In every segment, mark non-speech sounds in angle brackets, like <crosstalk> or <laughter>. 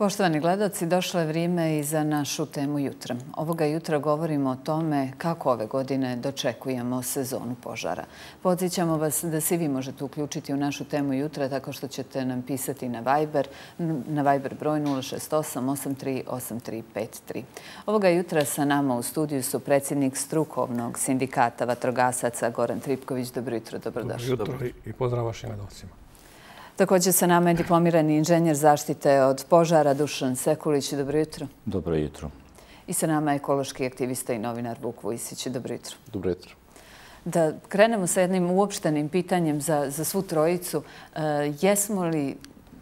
Poštovani gledalci, došlo je vrijeme i za našu temu jutra. Ovoga jutra govorimo o tome kako ove godine dočekujemo sezonu požara. Podsjećamo vas da se vi možete uključiti u našu temu jutra tako što ćete nam pisati na Viber, na Viber broj 068-838353. Ovoga jutra sa nama u studiju su predsjednik strukovnog sindikata vatrogasaca Goran Tripković. Dobro jutro, dobrodošli. Dobro jutro i pozdrav vašim gledalcima. Također sa nama je diplomirani inženjer zaštite od požara Dušan Sekulić. Dobro jutro. Dobro jutro. I sa nama je ekološki aktivista i novinar Vuk Vujsić. Dobro jutro. Dobro jutro. Da krenemo sa jednim uopštenim pitanjem za svu trojicu. E, jesmo li,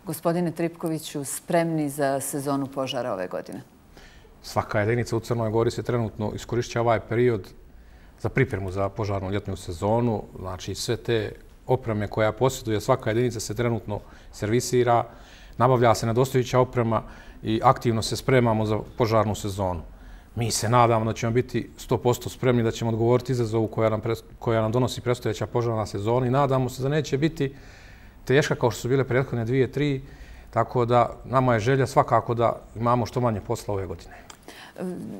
gospodine Tripkoviću, spremni za sezonu požara ove godine? Svaka jedinica u Crnoj Gori se trenutno iskorišća ovaj period za pripremu za požarnu ljetnu sezonu. Znači sve te opreme koja posjeduje svaka jedinica se trenutno servisira, nabavlja se nedostojića oprema i aktivno se spremamo za požarnu sezonu. Mi se nadamo da ćemo biti 100% spremni da ćemo odgovoriti izazovu koja nam, koja nam donosi predstojeća požarna sezona i nadamo se da neće biti teška kao što su bile prethodne dvije, tri, tako da nama je želja svakako da imamo što manje posla ove godine.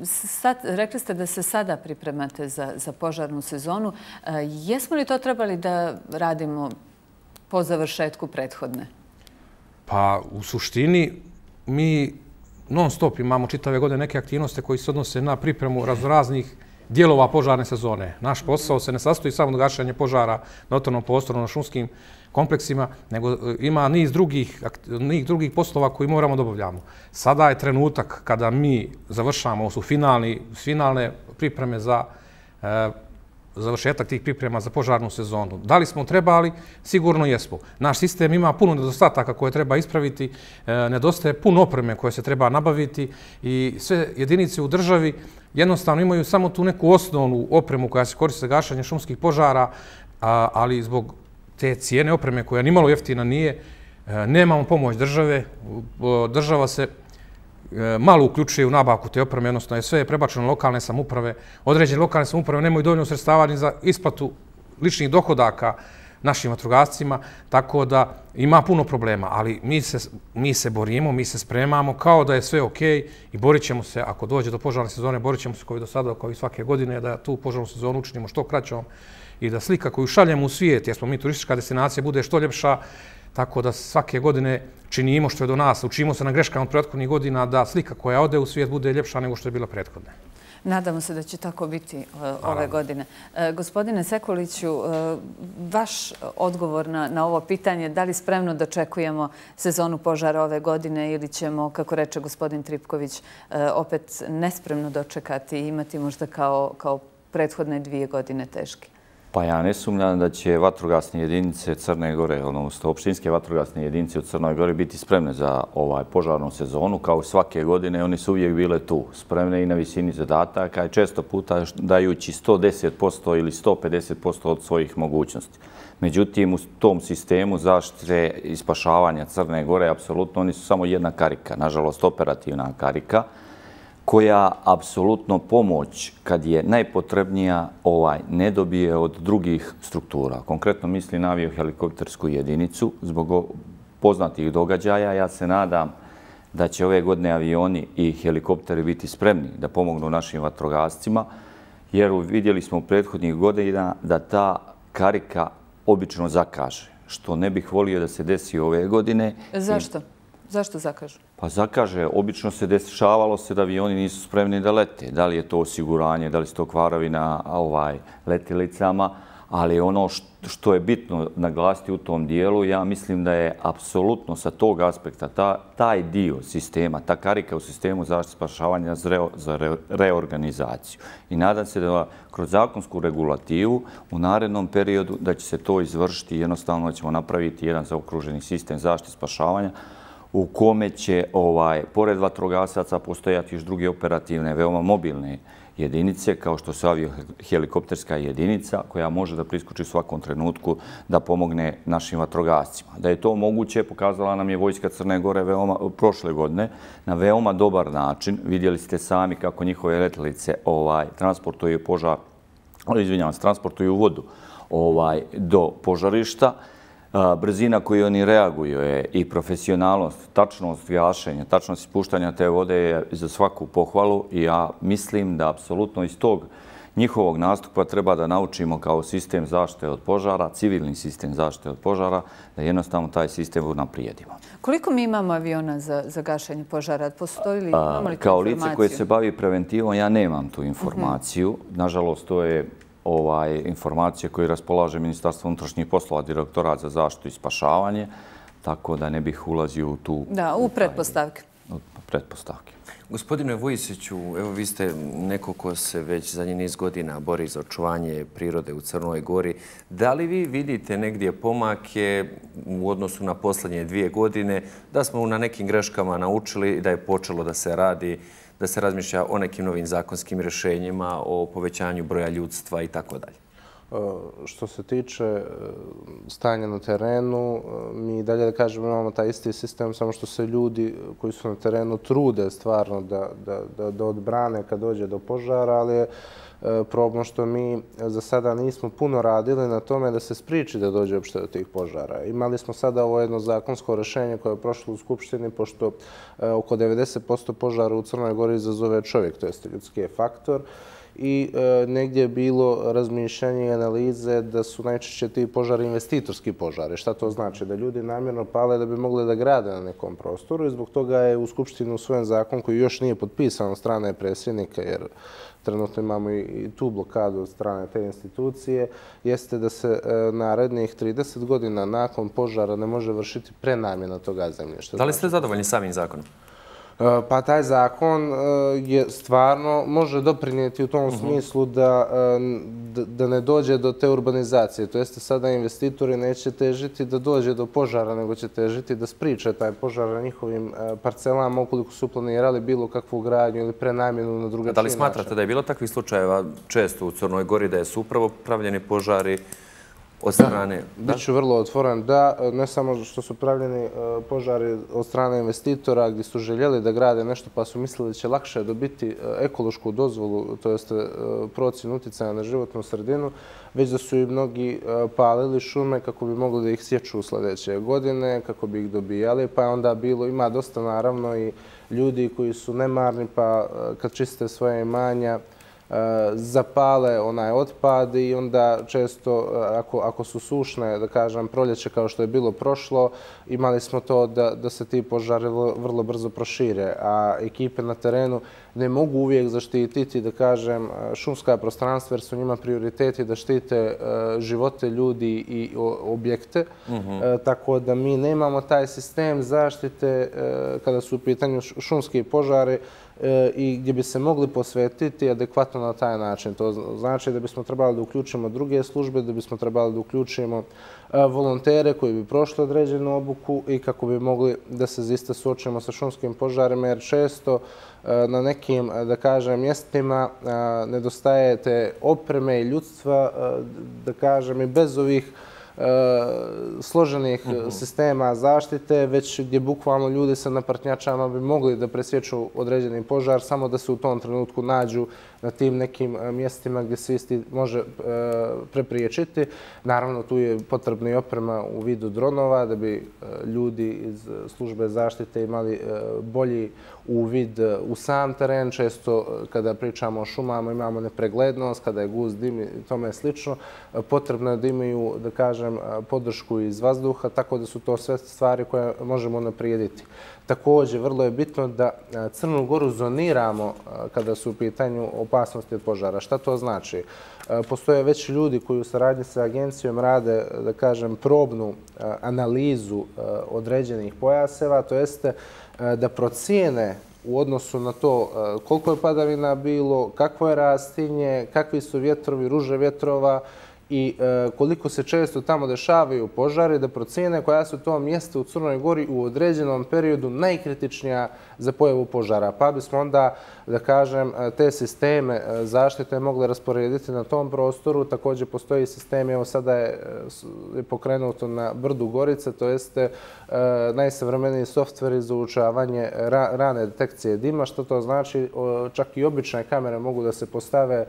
Sad, rekli ste da se sada pripremate za, za požarnu sezonu. E, jesmo li to trebali da radimo po završetku prethodne? Pa, u suštini, mi non stop imamo čitave godine neke aktivnosti koji se odnose na pripremu raznih dijelova požarne sezone. Naš posao se ne sastoji samo od gašanja požara na otvornom prostoru, na šumskim kompleksima, nego e, ima niz drugih, niz drugih poslova koji moramo da obavljamo. Sada je trenutak kada mi završamo, su finalni, finalne pripreme za e, završetak tih priprema za požarnu sezonu. Da li smo trebali? Sigurno jesmo. Naš sistem ima puno nedostataka koje treba ispraviti, e, nedostaje puno opreme koje se treba nabaviti i sve jedinice u državi jednostavno imaju samo tu neku osnovnu opremu koja se koriste za gašanje šumskih požara, a, ali zbog te cijene opreme koja nimalo jeftina nije, e, nemamo pomoć države, država se e, malo uključuje u nabavku te opreme, odnosno je sve prebačeno lokalne samuprave. Određene lokalne samuprave nemaju dovoljno sredstava ni za isplatu ličnih dohodaka našim vatrogascima, tako da ima puno problema, ali mi se, mi se borimo, mi se spremamo kao da je sve okej i borit ćemo se, ako dođe do požarne sezone, borit ćemo se kao i do sada, kao i svake godine, da tu požarnu sezonu učinimo što kraćom i da slika koju šaljemo u svijet, jer smo mi turistička destinacija, bude što ljepša, tako da svake godine činimo što je do nas, učimo se na greškama od prethodnih godina, da slika koja ode u svijet bude ljepša nego što je bila prethodna. Nadamo se da će tako biti e, ove godine. E, gospodine Sekuliću, e, vaš odgovor na ovo pitanje, da li spremno dočekujemo sezonu požara ove godine ili ćemo, kako reče gospodin Tripković, opet nespremno dočekati i imati možda kao prethodne dvije godine teške? Pa ja ne sumljam da će vatrogasne jedinice Crne Gore, odnosno opštinske vatrogasne jedinice u Crnoj Gore biti spremne za ovaj požarnu sezonu. Kao svake godine, oni su uvijek bile tu, spremne i na visini zadataka i često puta dajući 110% ili 150% od svojih mogućnosti. Međutim, u tom sistemu zaštite i spašavanja Crne Gore, apsolutno, oni su samo jedna karika, nažalost operativna karika koja apsolutno pomoć kad je najpotrebnija ovaj ne dobije od drugih struktura. Konkretno misli na aviohelikoptersku jedinicu zbog poznatih događaja. Ja se nadam da će ove godine avioni i helikopteri biti spremni da pomognu našim vatrogascima, jer vidjeli smo u prethodnih godina da ta karika obično zakaže, što ne bih volio da se desi ove godine. Zašto? Zašto zakažu? Pa zakaže. Obično se dešavalo se da avioni nisu spremni da lete. Da li je to osiguranje, da li su to kvarovi na ovaj, letilicama, ali ono što je bitno naglasiti u tom dijelu, ja mislim da je apsolutno sa tog aspekta ta, taj dio sistema, ta karika u sistemu zaštite spašavanja za reorganizaciju. I nadam se da kroz zakonsku regulativu u narednom periodu da će se to izvršiti i jednostavno ćemo napraviti jedan zaokruženi sistem zaštite spašavanja u kome će, ovaj, pored vatrogasaca, postojati još druge operativne, veoma mobilne jedinice, kao što se avio helikopterska jedinica, koja može da priskuči u svakom trenutku da pomogne našim vatrogascima. Da je to moguće, pokazala nam je Vojska Crne Gore veoma, prošle godine na veoma dobar način. Vidjeli ste sami kako njihove letelice ovaj, transportuju požar, izvinjavam, transportuju vodu ovaj, do požarišta brzina koju oni reaguju je i profesionalnost, tačnost gašenja, tačnost ispuštanja te vode je za svaku pohvalu i ja mislim da apsolutno iz tog njihovog nastupa treba da naučimo kao sistem zaštite od požara, civilni sistem zaštite od požara, da jednostavno taj sistem unaprijedimo. Koliko mi imamo aviona za, za gašenje požara? Postoji li, imamo li Kao lice koje se bavi preventivom, ja nemam tu informaciju. Nažalost, to je ovaj informacije koje raspolaže Ministarstvo unutrašnjih poslova, direktorat za zaštitu i spašavanje, tako da ne bih ulazio u tu... Da, u pretpostavke. U pretpostavke. Gospodine Vujisiću, evo vi ste neko ko se već za niz godina bori za očuvanje prirode u Crnoj Gori. Da li vi vidite negdje pomake u odnosu na poslednje dvije godine da smo na nekim greškama naučili da je počelo da se radi da se razmišlja o nekim novim zakonskim rješenjima, o povećanju broja ljudstva i tako dalje? E, što se tiče eh, stanja na terenu, eh, mi dalje da kažemo imamo taj isti sistem, samo što se ljudi koji su na terenu trude stvarno da, da, da, da odbrane kad dođe do požara, ali je problem što mi za sada nismo puno radili na tome da se spriči da dođe uopšte do tih požara. Imali smo sada ovo jedno zakonsko rešenje koje je prošlo u Skupštini, pošto oko 90% požara u Crnoj Gori izazove čovjek, to je ljudski faktor i e, negdje je bilo razmišljanje i analize da su najčešće ti požari investitorski požari. Šta to znači? Da ljudi namjerno pale da bi mogli da grade na nekom prostoru i zbog toga je u Skupštinu usvojen zakon koji još nije potpisan od strane predsjednika jer trenutno imamo i tu blokadu od strane te institucije, jeste da se e, narednih 30 godina nakon požara ne može vršiti prenamjena toga zemljišta. Da li ste zadovoljni samim zakonom? E, pa taj zakon e, je stvarno može doprinijeti u tom mhm. smislu da, e, da ne dođe do te urbanizacije. To jeste sada investitori neće težiti da dođe do požara, nego će težiti da spriče taj požar na njihovim parcelama ukoliko su planirali bilo kakvu gradnju ili prenamjenu na drugačiji način. Da li smatrate da je bilo takvih slučajeva često u Crnoj Gori da je su upravo pravljeni požari od strane... Biću vrlo otvoren. Da, ne samo što su pravljeni e, požari od strane investitora gdje su željeli da grade nešto pa su mislili da će lakše dobiti e, ekološku dozvolu, to jeste e, procjen utjecaja na životnu sredinu, već da su i mnogi palili šume kako bi mogli da ih sjeću u sljedeće godine, kako bi ih dobijali, pa je onda bilo, ima dosta naravno i ljudi koji su nemarni pa kad čiste svoje imanja, zapale onaj otpad i onda često, ako, ako su sušne, da kažem, proljeće kao što je bilo prošlo, imali smo to da, da se ti požari vrlo brzo prošire, a ekipe na terenu ne mogu uvijek zaštititi, da kažem, šumska prostranstva jer su njima prioriteti da štite živote ljudi i objekte. Mhm. Tako da mi nemamo taj sistem zaštite kada su u pitanju šumski požari, E, E, i gdje bi se mogli posvetiti adekvatno na taj način. To znači da bismo trebali da uključimo druge službe, da bismo trebali da uključimo e, volontere koji bi prošli određenu obuku i kako bi mogli da se zista suočimo sa šumskim požarima, jer često e, na nekim, da kažem, mjestima nedostaje te opreme i ljudstva, da kažem, i bez ovih složenih mhm. sistema zaštite, već gdje bukvalno ljudi sa naprtnjačama bi mogli da presjeću određeni požar, samo da se u tom trenutku nađu na tim nekim e, mjestima gdje se isti može e, prepriječiti. Naravno, tu je potrebna i oprema u vidu dronova da bi e, ljudi iz službe zaštite imali bolji uvid e, u sam teren. Često e, kada pričamo o šumama imamo nepreglednost, kada je guz dim i tome je slično. E, potrebno je da imaju, da kažem, podršku iz vazduha, tako da su to sve stvari koje možemo naprijediti. Također, vrlo je bitno da Crnu Goru zoniramo kada su u pitanju opasnosti od požara. Šta to znači? Eh, postoje već ljudi koji u saradnji sa agencijom rade, eh, da kažem, probnu eh, analizu određenih pojaseva, to jeste da procijene u odnosu na to koliko je padavina bilo, kakvo je rastinje, kakvi su vjetrovi, ruže vjetrova, i e, koliko se često tamo dešavaju požare, da procene koja su to mjesta u Crnoj Gori u određenom periodu najkritičnija za pojavu požara. Pa bismo onda, da kažem, e, te sisteme e, zaštite mogli rasporediti na tom prostoru. Također postoji sistem, evo sada je e, pokrenuto na Brdu Gorica, to jeste najsavremeniji softveri za učavanje rane detekcije dima, što to znači čak i obične kamere mogu da se postave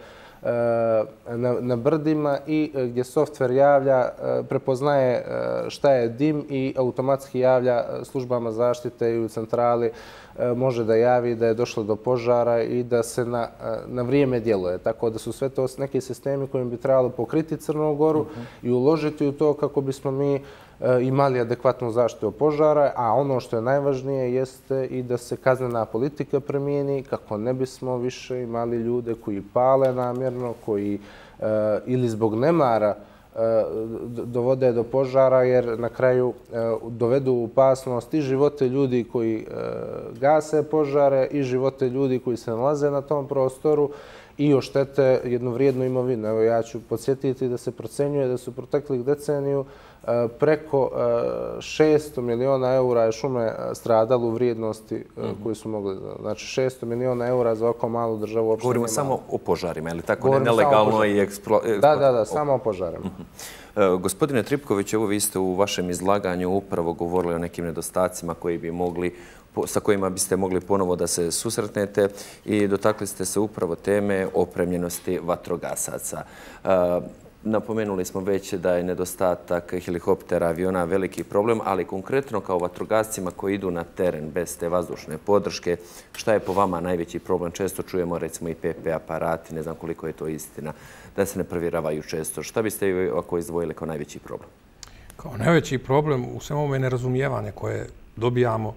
na, na brdima i gdje softver javlja, prepoznaje šta je dim i automatski javlja službama zaštite i u centrali može da javi da je došlo do požara i da se na, na vrijeme djeluje. Tako da su sve to neki sistemi kojim bi trebalo pokriti Crnogoru uh -huh. i uložiti u to kako bismo mi E, E, imali adekvatnu zaštitu od požara, a ono što je najvažnije jeste i da se kaznena politika premijeni kako ne bismo više imali ljude koji pale namjerno, koji e, ili zbog nemara e, dovode do požara jer na kraju dovedu u opasnost i živote ljudi koji gase požare i živote ljudi koji se nalaze na tom prostoru i oštete jednu vrijednu imovinu. Evo ja ću podsjetiti da se procenjuje da su proteklih deceniju preko 600 e, miliona eura je šume e, stradalo u vrijednosti koje su mogli. Znači 600 miliona eura za oko malu državu. Govorimo samo o požarima, ili tako nelegalno i eksplo... Da, da, da, samo o požarima. Mhm. Gospodine Tripković, evo vi ste u vašem izlaganju upravo govorili o nekim nedostacima koji bi mogli sa kojima biste mogli ponovo da se susretnete i dotakli ste se upravo teme opremljenosti vatrogasaca. Napomenuli smo već da je nedostatak helikoptera, aviona veliki problem, ali konkretno kao vatrogascima koji idu na teren bez te vazdušne podrške, šta je po vama najveći problem? Često čujemo recimo i PP aparati, ne znam koliko je to istina, da se ne provjeravaju često. Šta biste vi ako izdvojili kao najveći problem? Kao najveći problem u svemu ovome nerazumijevanje koje dobijamo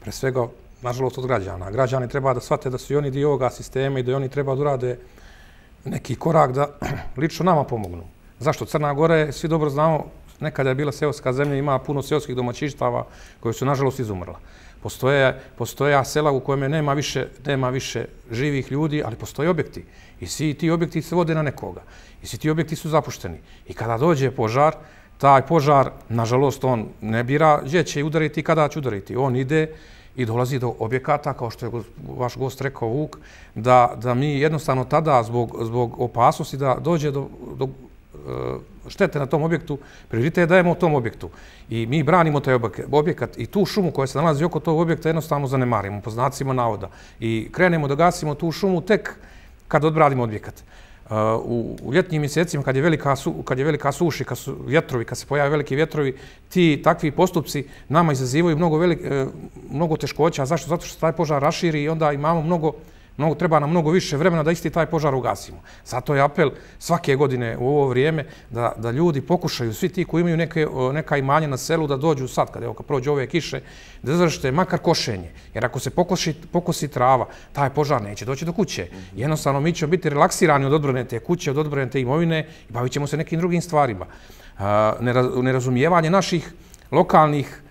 pre svega, nažalost, od građana. Građani treba da shvate da su i oni dio ovoga sistema i da oni treba da urade neki korak da <clears throat> lično nama pomognu. Zašto? Crna Gora je, svi dobro znamo, nekada je bila seoska zemlja, ima puno seoskih domaćištava koje su nažalost izumrla. Postoje, postoje sela u kojem nema više, nema više živih ljudi, ali postoje objekti. I svi ti objekti se vode na nekoga. I svi ti objekti su zapušteni. I kada dođe požar, taj požar, nažalost, on ne bira gdje će udariti i kada će udariti. On ide, i dolazi do objekata, kao što je vaš gost rekao Vuk, da, da mi jednostavno tada, zbog, zbog opasnosti da dođe do, do e, štete na tom objektu, prioritet dajemo tom objektu. I mi branimo taj objekat i tu šumu koja se nalazi oko tog objekta jednostavno zanemarimo, po znacima navoda. I krenemo da gasimo tu šumu tek kad odbradimo objekat u, u ljetnjim mjesecima kad je velika su, kad je velika suši, kad su vjetrovi, kad se pojave veliki vjetrovi, ti takvi postupci nama izazivaju mnogo velik, e, mnogo teškoća. Zašto? Zato što taj požar raširi i onda imamo mnogo mnogo, treba nam mnogo više vremena da isti taj požar ugasimo. Zato je apel svake godine u ovo vrijeme da, da ljudi pokušaju, svi ti koji imaju neke, neka imanja na selu, da dođu sad, kad, evo, kad prođe ove kiše, da završite makar košenje. Jer ako se pokosi, pokosi trava, taj požar neće doći do kuće. Jednostavno, mi ćemo biti relaksirani od odbrane te kuće, od odbrane te imovine i bavit ćemo se nekim drugim stvarima. Nerazumijevanje naših lokalnih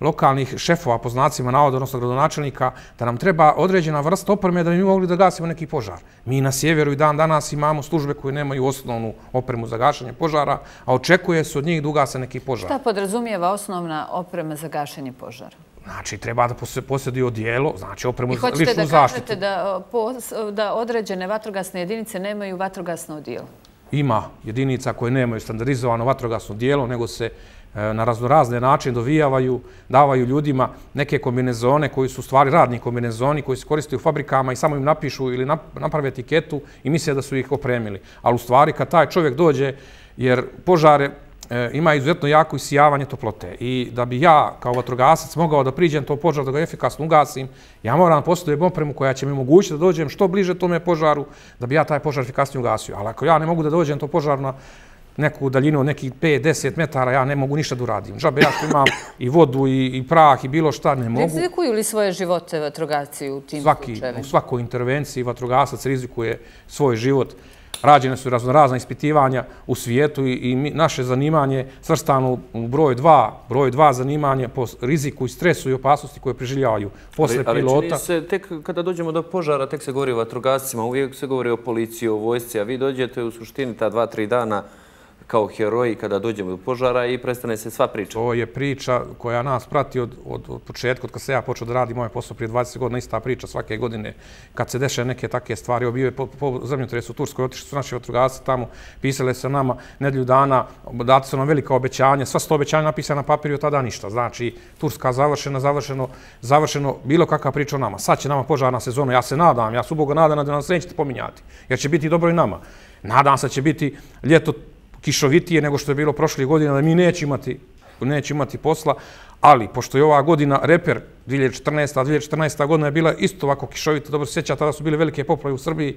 lokalnih šefova po znacima navoda, odnosno gradonačelnika, da nam treba određena vrsta opreme da bi mi mogli da gasimo neki požar. Mi na sjeveru i dan danas imamo službe koje nemaju osnovnu opremu za gašanje požara, a očekuje se od njih da ugase neki požar. Šta podrazumijeva osnovna oprema za gašanje požara? Znači, treba da posjeduju odijelo, znači opremu za ličnu zaštitu. I hoćete da kažete da određene vatrogasne jedinice nemaju vatrogasno odijelo? Ima jedinica koje nemaju standardizovano vatrogasno odijelo, nego se E, na raznorazne načine dovijavaju, davaju ljudima neke kombinezone koji su u stvari radni kombinezoni koji se koriste u fabrikama i samo im napišu ili naprave etiketu i misle da su ih opremili. Ali u stvari kad taj čovjek dođe, jer požare e, ima izuzetno jako isijavanje toplote i da bi ja kao vatrogasac mogao da priđem to požar da ga efikasno ugasim, ja moram posjedujem opremu koja će mi omogućiti da dođem što bliže tome požaru da bi ja taj požar efikasnije ugasio. Ali ako ja ne mogu da dođem to požar na neku daljinu od nekih 5-10 metara, ja ne mogu ništa da uradim. Žabe, ja imam i vodu i, i prah i bilo šta, ne mogu. Rizikuju li svoje živote vatrogasci u tim Svaki, slučajevima? U svakoj intervenciji vatrogasac rizikuje svoj život. Rađene su razna ispitivanja u svijetu i, i naše zanimanje svrstano u broj dva, broj dva zanimanje po riziku i stresu i opasnosti koje preživljavaju posle ali, pilota. Ali čini se, tek kada dođemo do požara, tek se govori o vatrogascima, uvijek se govori o policiji, o vojsci, a vi dođete u suštini ta dva, tri dana kao heroji kada dođemo do požara i prestane se sva priča. To je priča koja nas prati od, od, od početka, od kad se ja počeo da radim ovaj posao prije 20 godina, ista priča svake godine. Kad se deše neke takve stvari, obio je po, po zemljotresu u Turskoj, otišli su naši vatrogasci tamo, pisali se nama nedlju dana, dati su nam velika obećanja, sva sto obećanja napisana na papirju, tada ništa. Znači, Turska završena, završeno, završeno, bilo kakva priča o nama. Sad će nama požarna sezona, ja se nadam, ja su Boga nadam da nas nećete pominjati, jer će biti dobro i nama. Nadam se će biti ljeto kišovitije nego što je bilo prošle godine, da mi neće imati, neće imati posla, ali pošto je ova godina reper 2014. a 2014. godina je bila isto ovako kišovita, dobro se sjeća, tada su bile velike poplave u Srbiji,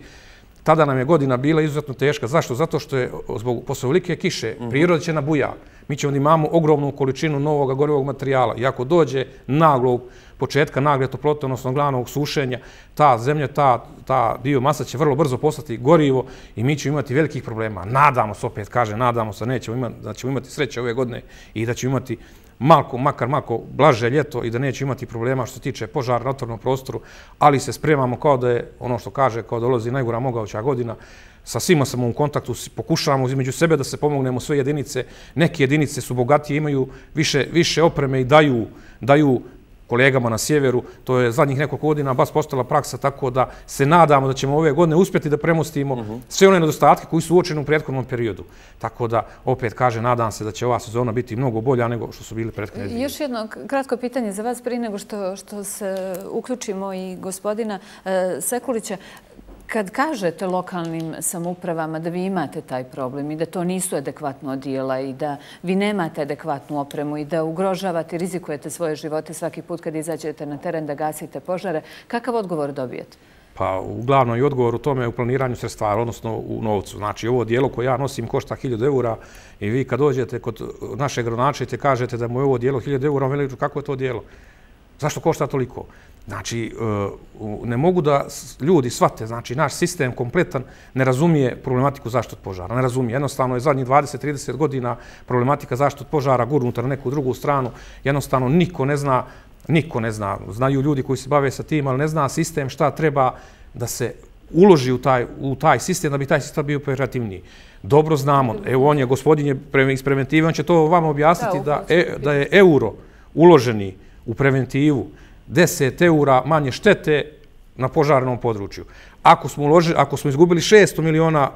tada nam je godina bila izuzetno teška. Zašto? Zato što je zbog posle velike kiše priroda će nabuja. Mi ćemo da imamo ogromnu količinu novog gorivog materijala. I ako dođe naglog početka nagle toplote, odnosno glavnog sušenja, ta zemlja, ta, ta biomasa će vrlo brzo postati gorivo i mi ćemo imati velikih problema. Nadamo se, opet kaže, nadamo se, nećemo imati, da ćemo imati sreće ove godine i da ćemo imati malko, makar malko blaže ljeto i da neće imati problema što se tiče požara na otvornom prostoru, ali se spremamo kao da je ono što kaže, kao da dolazi najgora mogaoća godina, sa svima sam u kontaktu, pokušavamo između sebe da se pomognemo sve jedinice. Neke jedinice su bogatije, imaju više, više opreme i daju, daju kolegama na sjeveru. To je zadnjih nekoliko godina bas postala praksa tako da se nadamo da ćemo ove godine uspjeti da premostimo uh -huh. sve one nedostatke koji su uočeni u prethodnom periodu. Tako da, opet kaže, nadam se da će ova sezona biti mnogo bolja nego što su bili prethodne. Još jedno kratko pitanje za vas prije nego što, što se uključimo i gospodina e, Sekulića. Kad kažete lokalnim samupravama da vi imate taj problem i da to nisu adekvatno odijela i da vi nemate adekvatnu opremu i da ugrožavate rizikujete svoje živote svaki put kad izađete na teren da gasite požare, kakav odgovor dobijete? Pa, uglavnom i odgovor u tome je u planiranju sredstava, odnosno u novcu. Znači, ovo dijelo koje ja nosim košta 1000 eura i vi kad dođete kod naše gradonačite kažete da mu je ovo dijelo 1000 eura, on veli, kako je to dijelo? Zašto košta toliko? Znači, e, ne mogu da ljudi shvate, znači, naš sistem kompletan ne razumije problematiku zaštite od požara. Ne razumije. Jednostavno je zadnjih 20-30 godina problematika zaštite od požara gurnuta na neku drugu stranu. Jednostavno niko ne zna, niko ne zna. Znaju ljudi koji se bave sa tim, ali ne zna sistem šta treba da se uloži u taj, u taj sistem, da bi taj sistem bio operativniji. Dobro znamo, evo on je, gospodin je iz preventive, on će to vam objasniti da, da, e, da je euro uloženi u preventivu, 10 eura manje štete na požarnom području. Ako smo, uložili, ako smo izgubili 600 miliona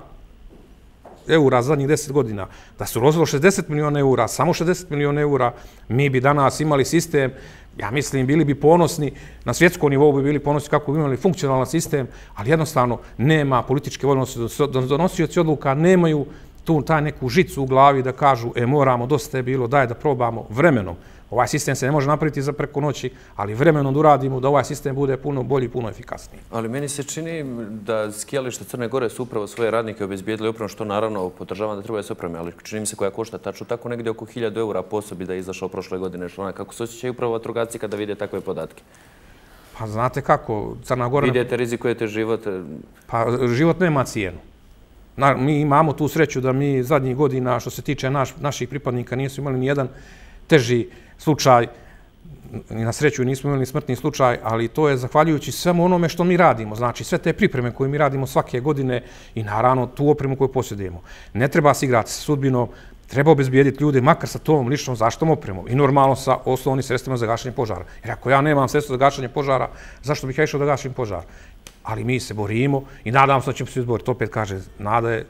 eura zadnjih 10 godina, da su rozvilo 60 miliona eura, samo 60 miliona eura, mi bi danas imali sistem, ja mislim, bili bi ponosni, na svjetskom nivou bi bili ponosni kako bi imali funkcionalan sistem, ali jednostavno nema političke voljnosti, donosioci odluka nemaju tu taj neku žicu u glavi da kažu, e, moramo, dosta je bilo, daj da probamo vremenom. Ovaj sistem se ne može napraviti za preko noći, ali vremenom da uradimo da ovaj sistem bude puno bolji, puno efikasniji. Ali meni se čini da skijalište Crne Gore su upravo svoje radnike obezbijedili upravo što naravno podržavam da treba da se opreme, ali čini mi se koja košta tačno tako negdje oko 1000 eura posobi da je izašao prošle godine člana. Kako se osjećaju upravo vatrogaci kada vide takve podatke? Pa znate kako, Crna Gora... Vidite, rizikujete život? Pa život nema cijenu. Na, mi imamo tu sreću da mi zadnjih godina, što se tiče naš, naših pripadnika, nisu imali ni jedan teži slučaj, na sreću nismo imali smrtni slučaj, ali to je zahvaljujući svemu onome što mi radimo, znači sve te pripreme koje mi radimo svake godine i naravno tu opremu koju posjedujemo. Ne treba se igrati sa sudbinom, treba obezbijediti ljude makar sa tom ličnom zaštom opremom i normalno sa osnovnim sredstvima za gašanje požara. Jer ako ja nemam sredstvo za gašanje požara, zašto bih ja išao da gašim požar? Ali mi se borimo i nadam se da ćemo se izboriti. Opet kaže, nada je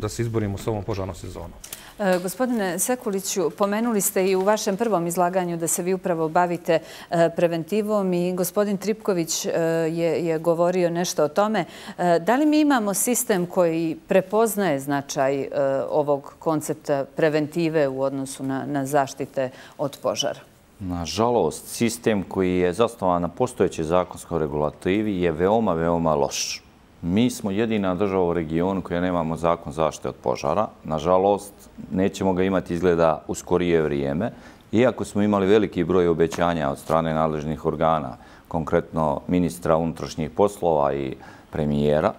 da se izborimo s ovom požarnom sezonom. E, gospodine Sekuliću, pomenuli ste i u vašem prvom izlaganju da se vi upravo bavite e, preventivom i gospodin Tripković e, je, je govorio nešto o tome. Da li mi imamo sistem koji prepoznaje značaj ovog koncepta preventive u odnosu na zaštite od požara? Nažalost, sistem koji je zasnovan na postojećoj zakonskoj regulativi je veoma, veoma loš. Mi smo jedina država u regionu koja nemamo zakon zaštite od požara. Nažalost, nećemo ga imati izgleda u skorije vrijeme. Iako smo imali veliki broj obećanja od strane nadležnih organa, konkretno ministra unutrašnjih poslova i premijera,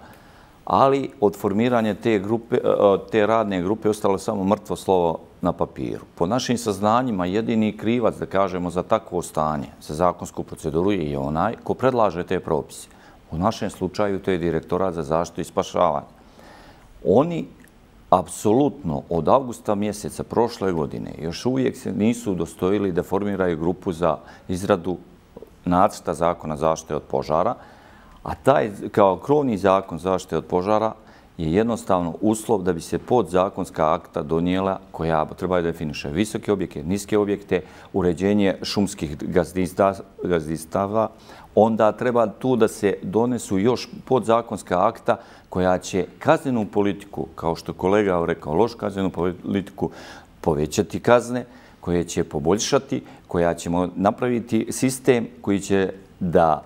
ali od formiranja te, grupe, eh, te radne grupe ostalo samo mrtvo slovo na papiru. Po našim saznanjima, jedini krivac, da kažemo, za takvo stanje, za zakonsku proceduru je i onaj ko predlaže te propise. U našem slučaju to je direktorat za zaštitu i spašavanje. Oni apsolutno od augusta mjeseca prošle godine još uvijek se nisu udostojili da formiraju grupu za izradu nacrta zakona zaštite od požara, a taj kao krovni zakon zaštite od požara je jednostavno uslov da bi se podzakonska akta donijela koja trebaju da definiše visoke objekte, niske objekte, uređenje šumskih gazdistava, onda treba tu da se donesu još podzakonska akta koja će kaznenu politiku, kao što je kolega rekao, loš kaznenu politiku, povećati kazne, koje će poboljšati, koja ćemo napraviti sistem koji će da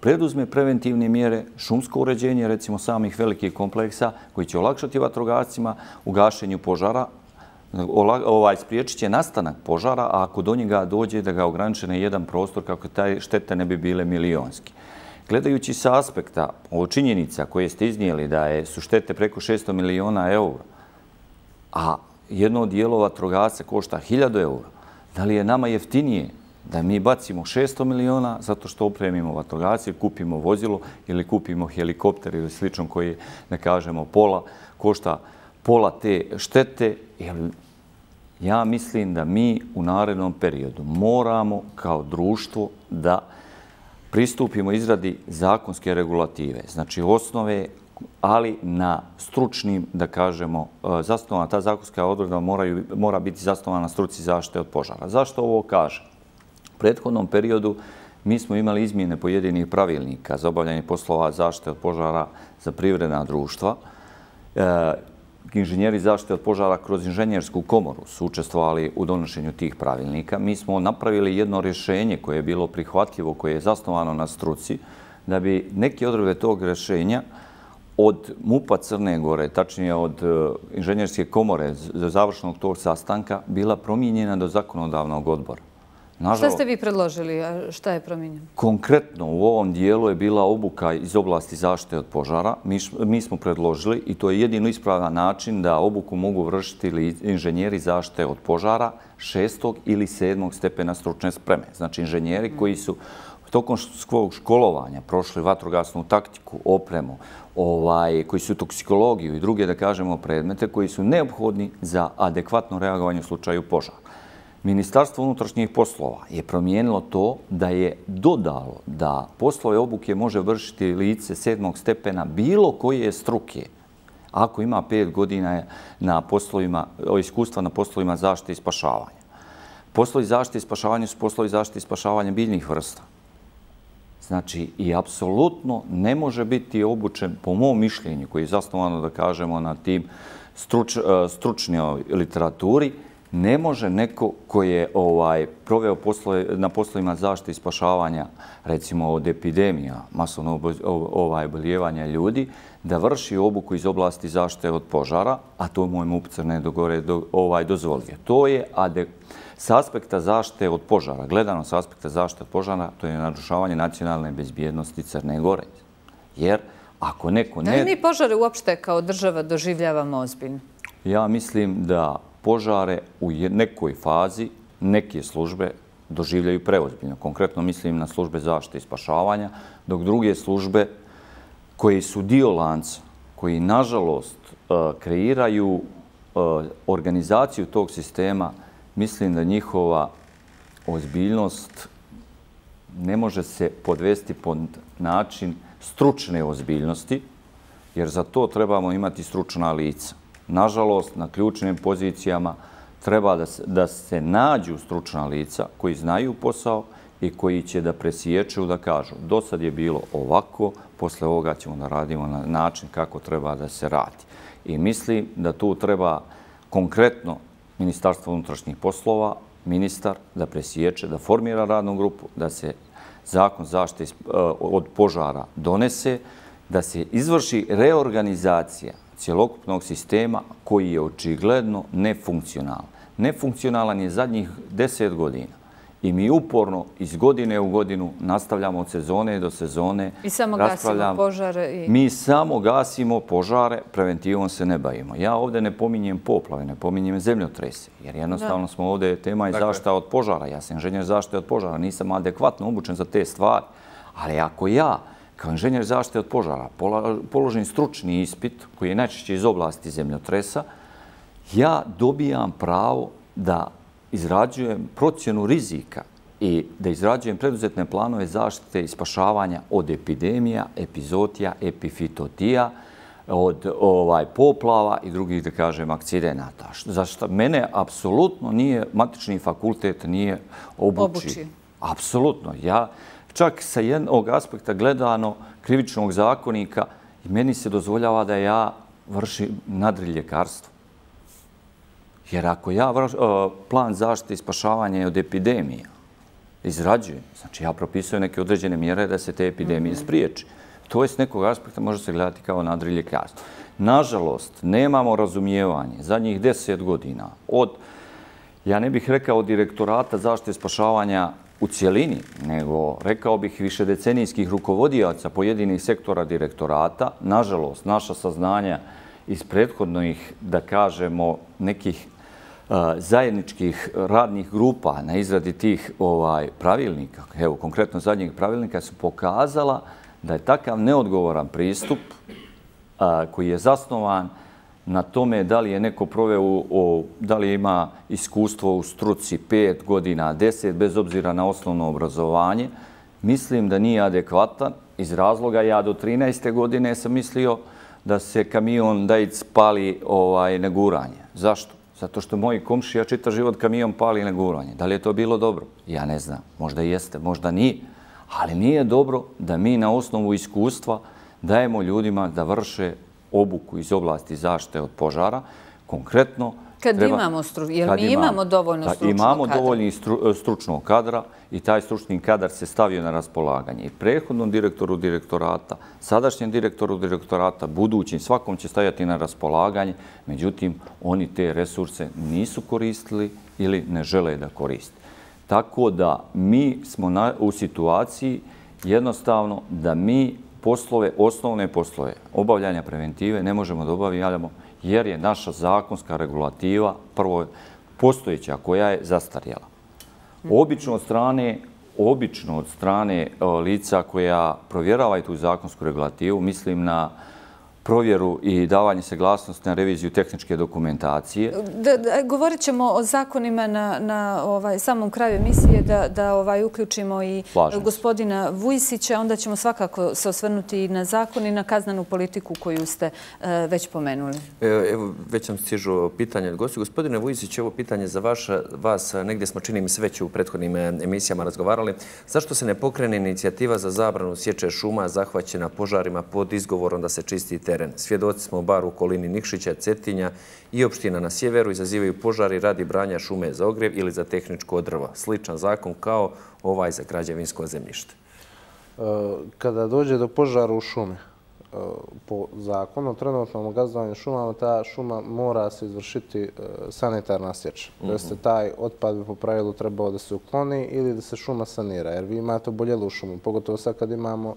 preduzme preventivne mjere, šumsko uređenje, recimo samih velikih kompleksa, koji će olakšati vatrogascima u gašenju požara, ovaj, spriječit će nastanak požara, a ako do njega dođe da ga ograniče na jedan prostor, kako taj štete ne bi bile milionski. Gledajući sa aspekta o činjenica koje ste iznijeli da je, su štete preko 600 miliona eura, a jedno od dijelova trogaca košta 1000 eura, da li je nama jeftinije da mi bacimo 600 miliona zato što opremimo vatrogacije, kupimo vozilo ili kupimo helikopter ili slično koji, ne kažemo, pola, košta pola te štete. Ja mislim da mi u narednom periodu moramo kao društvo da pristupimo izradi zakonske regulative, znači osnove, ali na stručnim, da kažemo, e, zasnovana, ta zakonska odredba mora biti zasnovana na struci zaštite od požara. Zašto ovo kažem? U prethodnom periodu mi smo imali izmjene pojedinih pravilnika za obavljanje poslova zaštite od požara za privredna društva. E, inženjeri zaštite od požara kroz inženjersku komoru su učestvovali u donošenju tih pravilnika. Mi smo napravili jedno rješenje koje je bilo prihvatljivo, koje je zasnovano na struci, da bi neke odrebe tog rješenja od MUPA Crne Gore, tačnije od e, inženjerske komore za završenog tog sastanka, bila promijenjena do zakonodavnog odbora. Šta ste vi predložili? Šta je promijenjeno? Konkretno u ovom dijelu je bila obuka iz oblasti zaštite od požara. Mi smo predložili i to je jedino ispravan način da obuku mogu vršiti inženjeri zaštite od požara šestog ili sedmog stepena stručne spreme. Znači inženjeri koji su tokom svog školovanja prošli vatrogasnu taktiku, opremu, ovaj, koji su toksikologiju i druge, da kažemo, predmete koji su neophodni za adekvatno reagovanje u slučaju požara. Ministarstvo unutrašnjih poslova je promijenilo to da je dodalo da poslove obuke može vršiti lice sedmog stepena bilo koje struke ako ima pet godina na poslovima, iskustva na poslovima zaštite i spašavanja. Poslovi zaštite i spašavanja su poslovi zaštite i spašavanja biljnih vrsta. Znači, i apsolutno ne može biti obučen, po mom mišljenju, koji je zasnovano, da kažemo, na tim struč, e, stručnjoj literaturi, ne može neko koji je ovaj, proveo poslove, na poslovima zaštite i spašavanja, recimo od epidemija, masovno ovaj, oboljevanja ljudi, da vrši obuku iz oblasti zaštite od požara, a to moj MUP Crne dogore do, ovaj, dozvolio. To je ade, s aspekta zaštite od požara, gledano s aspekta zaštite od požara, to je narušavanje nacionalne bezbjednosti Crne Gore. Jer ako neko ne... Da li mi požare uopšte kao država doživljavamo ozbiljno? Ja mislim da požare u nekoj fazi neke službe doživljaju preozbiljno. Konkretno mislim na službe zaštite i spašavanja, dok druge službe koji su dio lanca, koji nažalost e, kreiraju e, organizaciju tog sistema, mislim da njihova ozbiljnost ne može se podvesti pod način stručne ozbiljnosti, jer za to trebamo imati stručna lica nažalost, na ključnim pozicijama treba da se, da se nađu stručna lica koji znaju posao i koji će da presiječu, da kažu do sad je bilo ovako, posle ovoga ćemo da radimo na način kako treba da se radi. I mislim da tu treba konkretno Ministarstvo unutrašnjih poslova, ministar, da presiječe, da formira radnu grupu, da se zakon zaštite e, od požara donese, da se izvrši reorganizacija cjelokupnog sistema koji je očigledno nefunkcionalan. Nefunkcionalan je zadnjih deset godina. I mi uporno iz godine u godinu nastavljamo od sezone do sezone. I samo gasimo požare. Mi samo gasimo požare, preventivom se ne bavimo. Ja ovdje ne pominjem poplave, ne pominjem zemljotrese. Jer jednostavno smo ovdje tema i zašta od požara. Ja sam inženjer zaštite od požara, nisam adekvatno obučen za te stvari. Ali ako ja kao inženjer zaštite od požara položen stručni ispit koji je najčešće iz oblasti zemljotresa, ja dobijam pravo da izrađujem procjenu rizika i da izrađujem preduzetne planove zaštite i spašavanja od epidemija, epizotija, epifitotija, od ovaj poplava i drugih, da kažem, akcidenata. Zašto mene apsolutno nije, matični fakultet nije obuči. Obuči. Apsolutno. Ja čak sa jednog aspekta gledano krivičnog zakonika i meni se dozvoljava da ja vršim nadriljekarstvo. Jer ako ja vrš, plan zaštite i spašavanja od epidemija izrađujem, znači ja propisujem neke određene mjere da se te epidemije mhm. spriječi. To je s nekog aspekta može se gledati kao nadriljekarstvo. Nažalost, nemamo razumijevanje zadnjih deset godina od, ja ne bih rekao direktorata zaštite i spašavanja u cijelini, nego rekao bih više decenijskih rukovodijaca pojedinih sektora direktorata. Nažalost, naša saznanja iz prethodnih, da kažemo, nekih e, zajedničkih radnih grupa na izradi tih ovaj pravilnika, evo konkretno zadnjeg pravilnika, su pokazala da je takav neodgovoran pristup e, koji je zasnovan na tome da li je neko proveo, da li ima iskustvo u struci 5 godina, 10, bez obzira na osnovno obrazovanje, mislim da nije adekvatan. Iz razloga ja do 13. godine sam mislio da se kamion Dajic pali ovaj, neguranje. Zašto? Zato što moji komšija čita život kamion pali na guranje. Da li je to bilo dobro? Ja ne znam. Možda jeste, možda nije. Ali nije dobro da mi na osnovu iskustva dajemo ljudima da vrše obuku iz oblasti zaštite od požara. Konkretno, Kad imamo, stru... jer mi imamo dovoljno stručnog kadra. Imamo dovoljno stručnog kadra i taj stručni kadar se stavio na raspolaganje. I prehodnom direktoru direktorata, sadašnjem direktoru direktorata, budućim, svakom će stajati na raspolaganje. Međutim, oni te resurse nisu koristili ili ne žele da koriste. Tako da mi smo na, u situaciji jednostavno da mi poslove, osnovne poslove obavljanja preventive ne možemo da obavljamo jer je naša zakonska regulativa prvo postojeća koja je zastarjela. Obično od strane obično od strane e, lica koja provjeravaju tu zakonsku regulativu, mislim na provjeru i davanje seglasnosti na reviziju tehničke dokumentacije. Govorit ćemo o zakonima na ovaj, samom kraju emisije da ovaj, uključimo i gospodina Vujsića. Onda ćemo svakako se osvrnuti i na zakon i na kaznanu politiku koju ste e, već pomenuli. Evo, već sam stižu pitanje od gosti. Gospodine Vujsić, ovo pitanje za vas. Negdje smo, čini mi se, već u prethodnim e, emisijama razgovarali. Zašto se ne pokrene inicijativa za zabranu sječe šuma zahvaćena požarima pod izgovorom da se čisti te teren. Svjedoci smo bar u okolini Nikšića, Cetinja i opština na sjeveru izazivaju požari radi branja šume za ogrev ili za tehničko drvo. Sličan zakon kao ovaj za građevinsko zemljište. E, kada dođe do požara u šume, po zakonu o trenutnom gazdovanju šumama, ta šuma mora se izvršiti e, sanitarna sječa. To jeste, taj otpad bi po pravilu trebao da se ukloni ili da se šuma sanira, jer vi imate oboljelu šumu, pogotovo sad kad imamo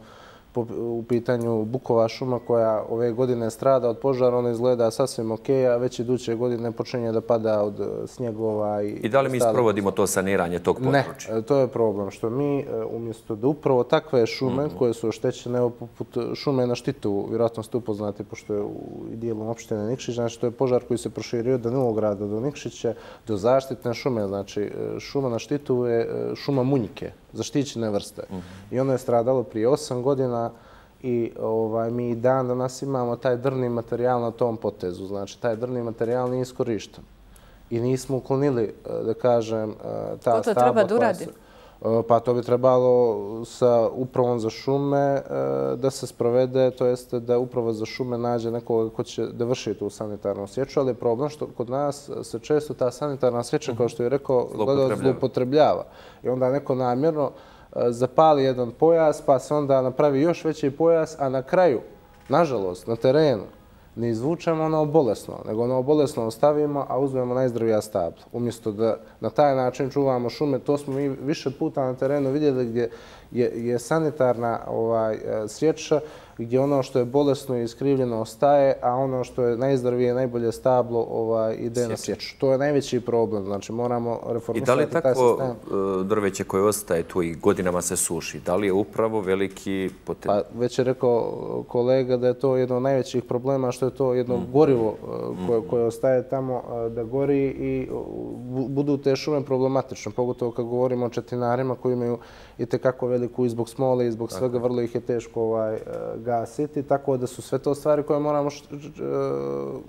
u pitanju Bukova šuma koja ove godine strada od požara, ona izgleda sasvim ok, a već iduće godine počinje da pada od e, snjegova. I, I da li mi isprovodimo to saniranje tog područja? Ne, to je problem. Što mi, e, umjesto da upravo takve šume mhm. koje su oštećene, evo poput šume na štitu, vjerojatno ste upoznati, pošto je u dijelu opštine Nikšić, znači to je požar koji se proširio od Danilog grada do Nikšića, do zaštitne šume. Znači, e, šuma na štitu je šuma munjike, zaštićene vrste. Mhm. I ono je stradalo prije osam godina i ovaj, mi dan danas imamo taj drni materijal na tom potezu. Znači, taj drni materijal nije iskorišten. I nismo uklonili, e, da kažem, e, ta stabla. To treba da uradi? E, pa to bi trebalo sa upravom za šume da se sprovede, to jeste da uprava za šume nađe nekoga ko će da vrši tu sanitarnu sječu, ali je problem što kod nas se često ta sanitarna sječa, kao što je rekao, zlopotrebljava. I onda neko namjerno zapali jedan pojas, pa se onda napravi još veći pojas, a na kraju, nažalost, na terenu, ne izvučemo ono bolesno, nego ono bolesno ostavimo, a uzmemo najzdravija stabla. Umjesto da na taj način čuvamo šume, to smo mi više puta na terenu vidjeli gdje je sanitarna ovaj, sječa gdje ono što je bolesno i iskrivljeno ostaje, a ono što je najzdravije, najbolje stablo ovaj, ide na sječu. To je najveći problem, znači moramo reformisati taj sistem. I da li tako e, drveće koje ostaje tu i godinama se suši, da li je upravo veliki potencijal? Pa već je rekao kolega da je to jedno od najvećih problema, što je to jedno mm. gorivo e, koje, koje ostaje tamo e, da gori i budu te šume problematične, pogotovo kad govorimo o četinarima koji imaju i tekako veliku i zbog smole i zbog svega, vrlo ih je teško ovaj, gasiti, tako da su sve to stvari koje moramo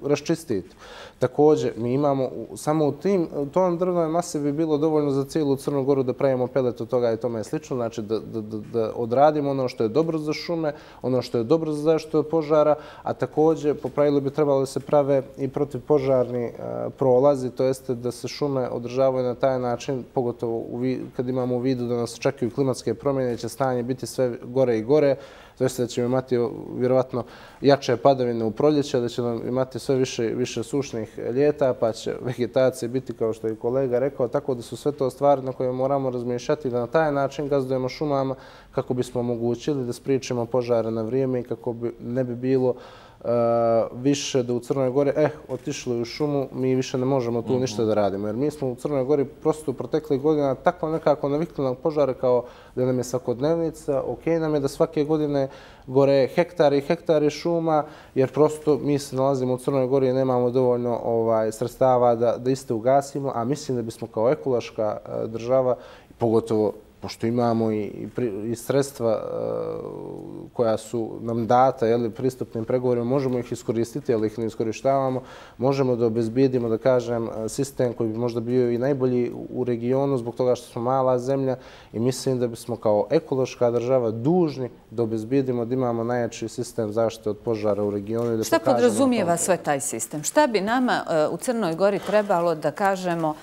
raščistiti. Također, mi imamo samo u tim, u tom drvnoj masi bi bilo dovoljno za cijelu Crnu Goru da pravimo pelet od toga i tome je slično, znači da, da, da, da odradimo ono što je dobro za šume, ono što je dobro za zaštitu od požara, a također po pravilu bi trebalo da se prave i protiv požarni uh, prolazi, to jeste da se šume održavaju na taj način, pogotovo u, kad imamo u vidu da nas čekaju klimatske promjene, će stanje biti sve gore i gore, Znači da ćemo imati vjerovatno jače padavine u proljeće, da ćemo imati sve više, više sušnih ljeta, pa će vegetacija biti kao što je kolega rekao, tako da su sve to stvari na koje moramo razmišljati da na taj način gazdujemo šumama kako bismo omogućili da spričemo požare na vrijeme i kako bi ne bi bilo Uh, više da u Crnoj Gori, eh, otišli u šumu, mi više ne možemo tu ništa da radimo. Jer mi smo u Crnoj Gori prosto u protekli godina tako nekako navikli na požare kao da nam je svakodnevnica. Ok nam je da svake godine gore hektari i hektari šuma, jer prosto mi se nalazimo u Crnoj Gori i nemamo dovoljno ovaj, srstava da, da iste ugasimo, a mislim da bismo kao ekološka uh, država, pogotovo pošto imamo i, i, sredstva uh, koja su nam data jeli, pristupnim pregovorima, možemo ih iskoristiti, ali ih ne iskorištavamo, možemo da obezbijedimo, da kažem, uh, sistem koji bi možda bio i najbolji u regionu zbog toga što smo mala zemlja i mislim da bismo kao ekološka država dužni da obezbijedimo da imamo najjači sistem zaštite od požara u regionu. Da Šta podrazumijeva sve taj sistem? Šta bi nama uh, u Crnoj Gori trebalo da kažemo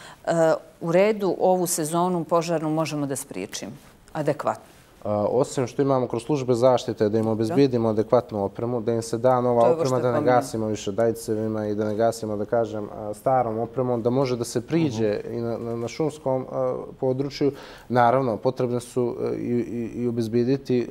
u redu ovu sezonu požarnu možemo da spriječimo adekvatno? Osim što imamo kroz službe zaštite da im obezbijedimo adekvatnu opremu, da im se da nova oprema, da ne gasimo više dajcevima i da ne gasimo, da kažem, starom opremom, da može da se priđe i na šumskom području. Naravno, potrebne su e, i obezbijediti e,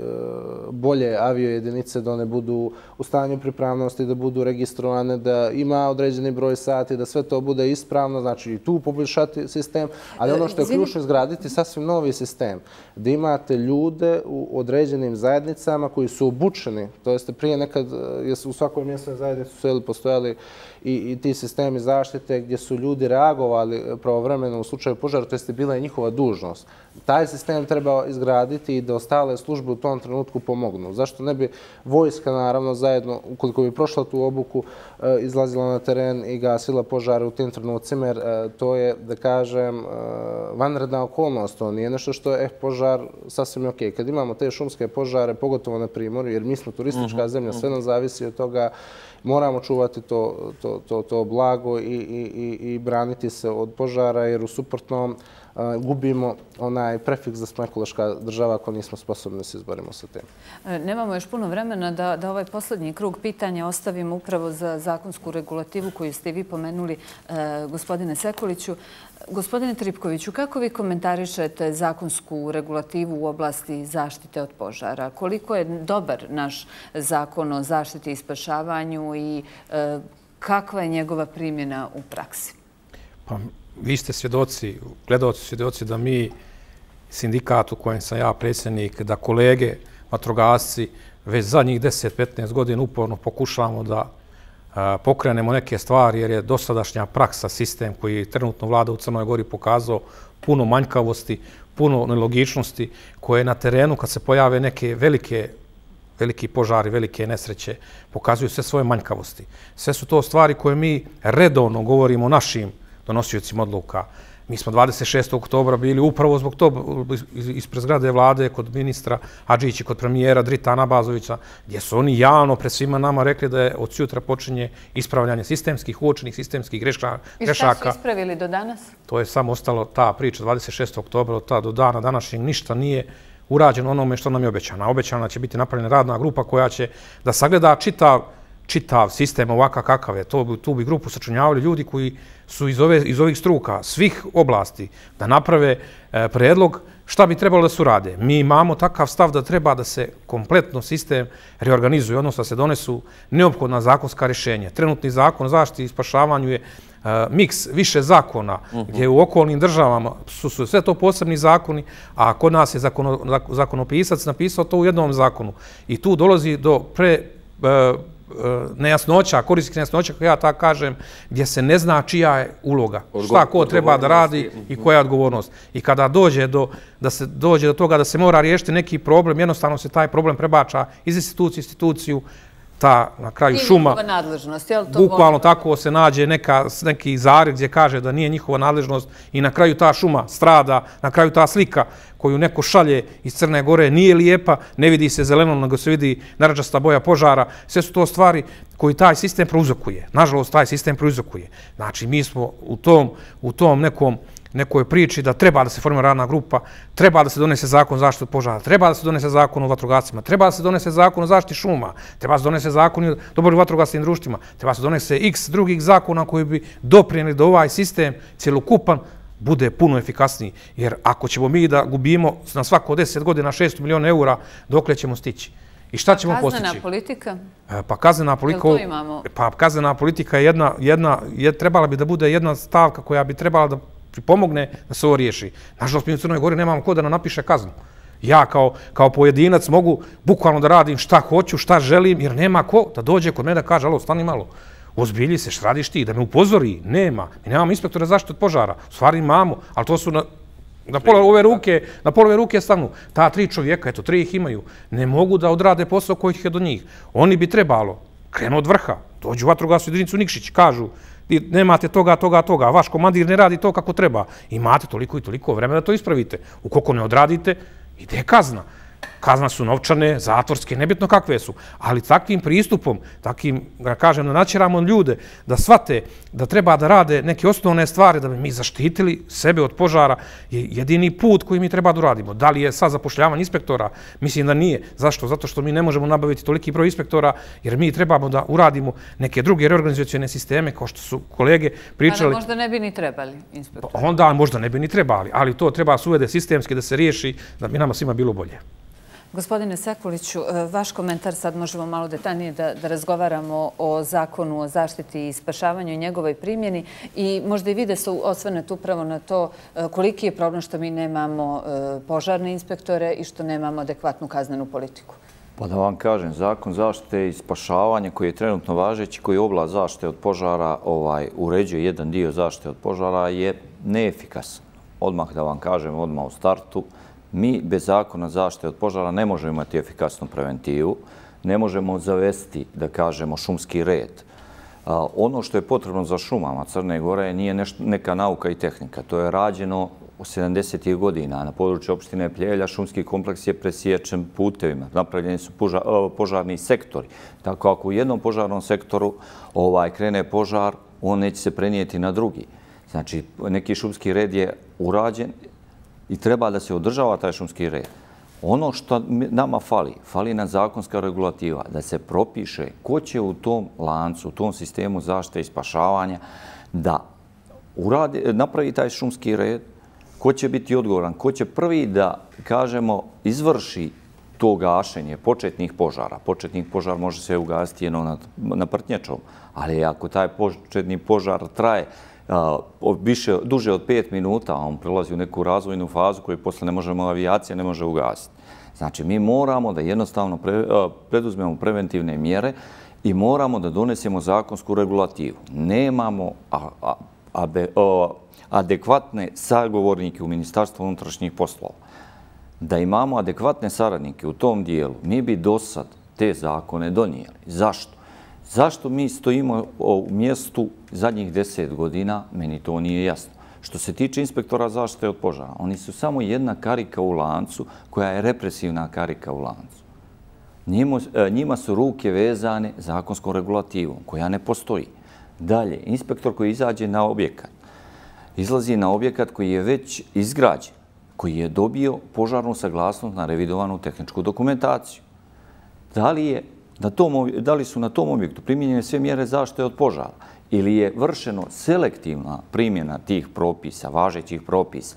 bolje aviojedinice da one budu u stanju pripravnosti, da budu registrovane, da ima određeni broj sati, da sve to bude ispravno, znači i tu poboljšati sistem, ali ono što je ključno izgraditi, sasvim novi sistem, da imate ljude ljude u određenim zajednicama koji su obučeni, to jeste prije nekad, e, u svakoj mjesnoj zajednici su postojali i, i ti sistemi zaštite gdje su ljudi reagovali pravovremeno u slučaju požara, to jeste bila i njihova dužnost. Taj sistem treba izgraditi i da ostale službe u tom trenutku pomognu. Zašto ne bi vojska, naravno, zajedno, ukoliko bi prošla tu obuku, e, izlazila na teren i gasila požare u tim trenucima, jer e, to je, da kažem, vanredna okolnost. To nije nešto što je eh, požar sasvim ok kad imamo te šumske požare, pogotovo na primorju, jer mi smo turistička mhm, zemlja, sve mhm. nam zavisi od toga, moramo čuvati to, to, to, to blago i, i, i, i braniti se od požara, jer u suprotnom gubimo onaj prefiks da smo ekološka država ako nismo sposobni da se izborimo sa tem. E, nemamo još puno vremena da, da ovaj posljednji krug pitanja ostavimo upravo za zakonsku regulativu koju ste vi pomenuli, e, gospodine Sekuliću. Gospodine Tripkoviću, kako vi komentarišete zakonsku regulativu u oblasti zaštite od požara? Koliko je dobar naš zakon o zaštiti i spašavanju i e, kakva je njegova primjena u praksi? Pa, vi ste svjedoci, gledalci svjedoci da mi, sindikat u kojem sam ja predsjednik, da kolege, vatrogasci, već zadnjih 10-15 godina uporno pokušavamo da pokrenemo neke stvari, jer je dosadašnja praksa, sistem koji trenutno vlada u Crnoj Gori pokazao puno manjkavosti, puno nelogičnosti, koje na terenu, kad se pojave neke velike veliki požari, velike nesreće, pokazuju sve svoje manjkavosti. Sve su to stvari koje mi redovno govorimo našim donosiocima odluka. Mi smo 26. oktobra bili upravo zbog to ispred zgrade vlade kod ministra Hadžića, kod premijera Dritana Bazovića, gdje su oni javno pred svima nama rekli da je od sutra počinje ispravljanje sistemskih uočenih, sistemskih grešaka. I šta su ispravili do danas? To je samo ostalo ta priča 26. oktobra od ta do dana današnjeg. Ništa nije urađeno onome što nam je obećano. Obećana će biti napravljena radna grupa koja će da sagleda čitav čitav sistem ovakav kakav je. To, tu bi grupu sačunjavali ljudi koji su iz, ove, iz ovih struka, svih oblasti, da naprave e, predlog šta bi trebalo da su rade. Mi imamo takav stav da treba da se kompletno sistem reorganizuje, odnosno da se donesu neophodna zakonska rješenja. Trenutni zakon o zaštiti i spašavanju je uh, miks više zakona, uh -huh. gdje u okolnim državama su, su sve to posebni zakoni, a kod nas je zakono, zakonopisac napisao to u jednom zakonu. I tu dolazi do pre, uh, E, nejasnoća, korisnik nejasnoća, kako ja tako kažem, gdje se ne zna čija je uloga, šta ko treba da radi i koja je odgovornost. I kada dođe do, da se dođe do toga da se mora riješiti neki problem, jednostavno se taj problem prebača iz institucije instituciju, ta na kraju nije šuma. Nije nadležnost, je li to Bukvalno tako se nađe neka, neki zari gdje kaže da nije njihova nadležnost i na kraju ta šuma strada, na kraju ta slika koju neko šalje iz Crne Gore nije lijepa, ne vidi se zeleno, nego se vidi narađasta boja požara. Sve su to stvari koji taj sistem prouzokuje. Nažalost, taj sistem prouzokuje. Znači, mi smo u tom, u tom nekom nekoj priči da treba da se formira radna grupa, treba da se donese zakon o zaštitu požara, treba da se donese zakon o vatrogascima, treba da se donese zakon o zaštiti šuma, treba da se donese zakon o dobrim vatrogasnim društvima, treba da se donese x drugih zakona koji bi doprijeli da ovaj sistem cjelokupan bude puno efikasniji. Jer ako ćemo mi da gubimo na svako 10 godina 600 miliona eura, dokle ćemo stići? I šta ćemo postići? Kaznena politika? E, pa kaznena politika... Pa kaznena politika je jedna, jedna, je, trebala bi da bude jedna stavka koja bi trebala da pomogne da se ovo riješi. Nažalost, mi u Crnoj Gori nemamo ko da nam napiše kaznu. Ja kao, kao pojedinac mogu bukvalno da radim šta hoću, šta želim, jer nema ko da dođe kod mene da kaže, alo, stani malo, ozbilji se, šradiš ti, da me upozori, nema. Mi nemamo inspektora zaštite od požara, u stvari imamo, ali to su na, na pola ove ruke, na pola ove ruke stanu. Ta tri čovjeka, eto, tri ih imaju, ne mogu da odrade posao koji je do njih. Oni bi trebalo, krenu od vrha, dođu u vatrogasu jedinicu Nikšić, kažu, nemate toga, toga, toga, vaš komandir ne radi to kako treba, imate toliko i toliko vremena da to ispravite. Ukoliko ne odradite, ide kazna kazna su novčane, zatvorske, nebitno kakve su, ali takvim pristupom, takvim, da kažem, da načeramo ljude da svate da treba da rade neke osnovne stvari da bi mi zaštitili sebe od požara je jedini put koji mi treba da uradimo. Da li je sad zapošljavanje inspektora? Mislim da nije. Zašto? Zato što mi ne možemo nabaviti toliki broj inspektora jer mi trebamo da uradimo neke druge reorganizacijone sisteme kao što su kolege pričali. Ali možda ne bi ni trebali inspektori. Pa onda možda ne bi ni trebali, ali to treba suvede sistemski da se riješi da bi nama svima bilo bolje. Gospodine Sekuliću, e, vaš komentar sad možemo malo detaljnije da, da razgovaramo o zakonu o zaštiti i spašavanju i njegovoj primjeni i možda i vide se osvrnete upravo na to e, koliki je problem što mi nemamo e, požarne inspektore i što nemamo adekvatnu kaznenu politiku. Pa da vam kažem, zakon zaštite i spašavanja koji je trenutno važeći, koji je oblast zaštite od požara, ovaj, uređuje jedan dio zaštite od požara, je neefikasan. Odmah da vam kažem, odmah u startu, Mi bez zakona zaštite od požara ne možemo imati efikasnu preventivu, ne možemo zavesti, da kažemo, šumski red. Ono što je potrebno za šumama Crne Gore nije neka nauka i tehnika. To je rađeno u 70. godina. Na području opštine Pljevlja šumski kompleks je presječen putevima. Napravljeni su e, požarni sektori. Tako ako u jednom požarnom sektoru ovaj, krene požar, on neće se prenijeti na drugi. Znači, neki šumski red je urađen i treba da se održava taj šumski red. Ono što nama fali, fali nam zakonska regulativa, da se propiše ko će u tom lancu, u tom sistemu zaštite i spašavanja da uradi, napravi taj šumski red, ko će biti odgovoran, ko će prvi da, kažemo, izvrši to gašenje početnih požara. Početnih požar može se ugasiti jedno na, na prtnječom, ali ako taj početni požar traje više, duže od pet minuta, on prelazi u neku razvojnu fazu koju posle ne možemo, avijacija ne može ugasiti. Znači, mi moramo da jednostavno preduzmemo preventivne mjere i moramo da donesemo zakonsku regulativu. Nemamo adekvatne sagovornike u Ministarstvu unutrašnjih poslova. Da imamo adekvatne saradnike u tom dijelu, mi bi do sad te zakone donijeli. Zašto? Zašto mi stojimo u mjestu zadnjih deset godina, meni to nije jasno. Što se tiče inspektora zaštite od požara, oni su samo jedna karika u lancu koja je represivna karika u lancu. Njima, e, njima su ruke vezane zakonskom regulativom koja ne postoji. Dalje, inspektor koji izađe na objekat, izlazi na objekat koji je već izgrađen, koji je dobio požarnu saglasnost na revidovanu tehničku dokumentaciju. Da li je na tom, da li su na tom objektu primjenjene sve mjere zaštite od požara ili je vršeno selektivna primjena tih propisa, važećih propisa.